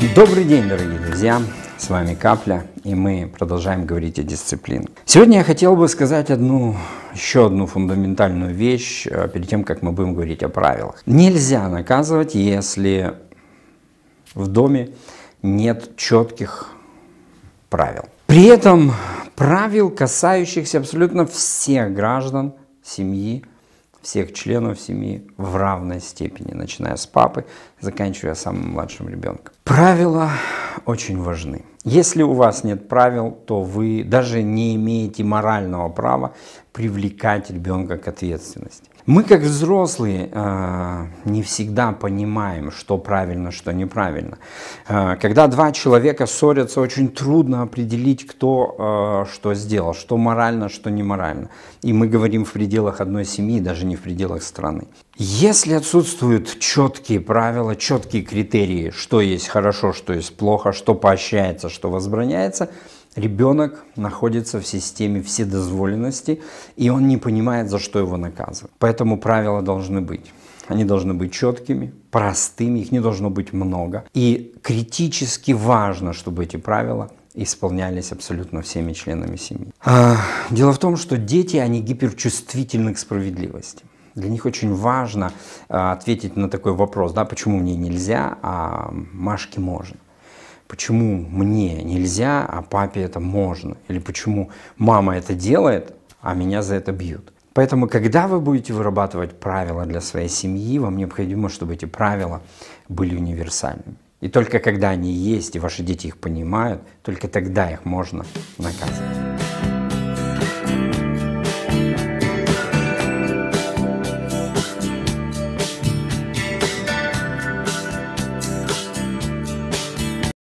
Добрый день, дорогие друзья! С вами Капля, и мы продолжаем говорить о дисциплине. Сегодня я хотел бы сказать одну, еще одну фундаментальную вещь, э, перед тем, как мы будем говорить о правилах. Нельзя наказывать, если в доме нет четких правил. При этом правил, касающихся абсолютно всех граждан семьи, всех членов семьи в равной степени, начиная с папы, заканчивая самым младшим ребенком. Правила очень важны. Если у вас нет правил, то вы даже не имеете морального права привлекать ребенка к ответственности. Мы, как взрослые, э, не всегда понимаем, что правильно, что неправильно. Э, когда два человека ссорятся, очень трудно определить, кто э, что сделал, что морально, что неморально. И мы говорим в пределах одной семьи, даже не в пределах страны. Если отсутствуют четкие правила, четкие критерии, что есть хорошо, что есть плохо, что поощряется, что возбраняется, ребенок находится в системе вседозволенности, и он не понимает, за что его наказывают. Поэтому правила должны быть. Они должны быть четкими, простыми, их не должно быть много. И критически важно, чтобы эти правила исполнялись абсолютно всеми членами семьи. А, дело в том, что дети, они гиперчувствительны к справедливости. Для них очень важно а, ответить на такой вопрос, да, почему мне нельзя, а Машке можно. Почему мне нельзя, а папе это можно? Или почему мама это делает, а меня за это бьют? Поэтому, когда вы будете вырабатывать правила для своей семьи, вам необходимо, чтобы эти правила были универсальными. И только когда они есть, и ваши дети их понимают, только тогда их можно наказывать.